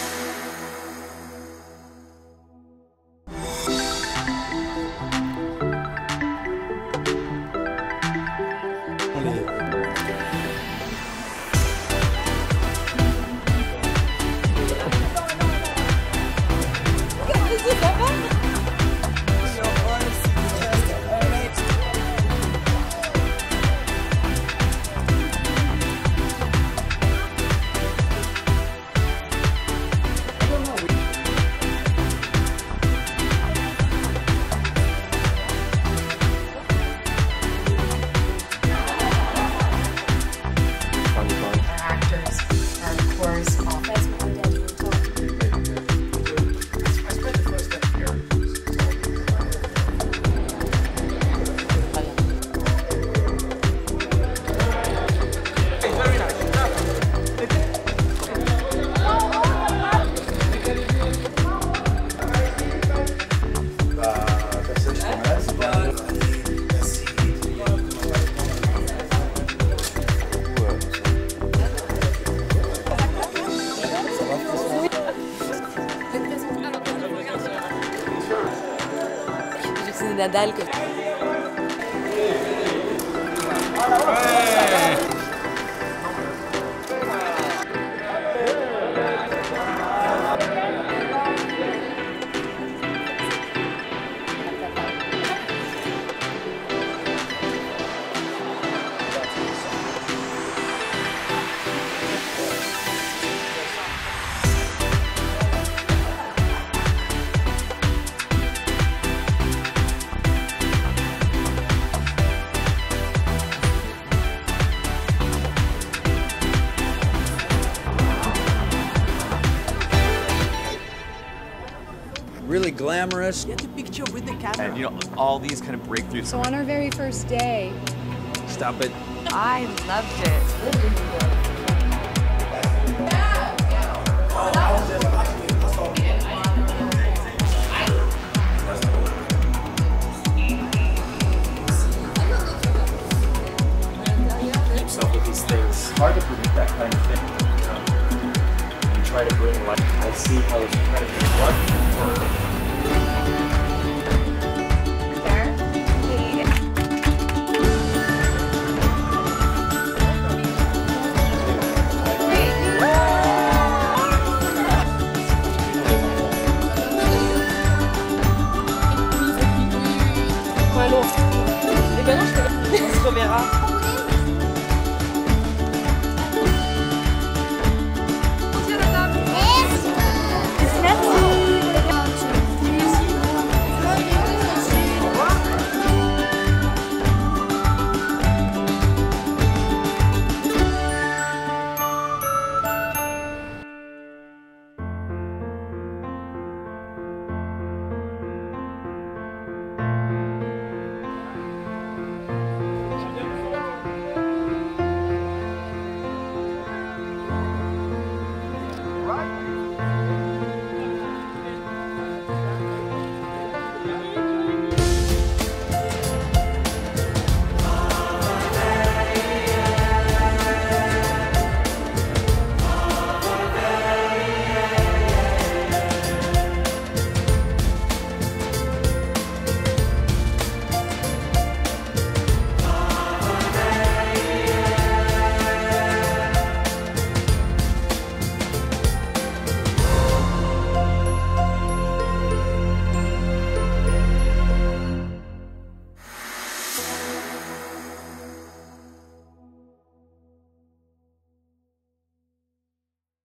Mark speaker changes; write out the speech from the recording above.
Speaker 1: Our
Speaker 2: nedeljke.
Speaker 3: Really glamorous.
Speaker 4: Get the picture with the camera.
Speaker 5: And you know, all these kind of breakthroughs.
Speaker 6: So on our very first day,
Speaker 3: Stop it.
Speaker 2: I loved it.
Speaker 5: yourself with these things. It's hard to predict that kind of thing. You, know? you try to bring life. I see how it's kind of work. 这边啊。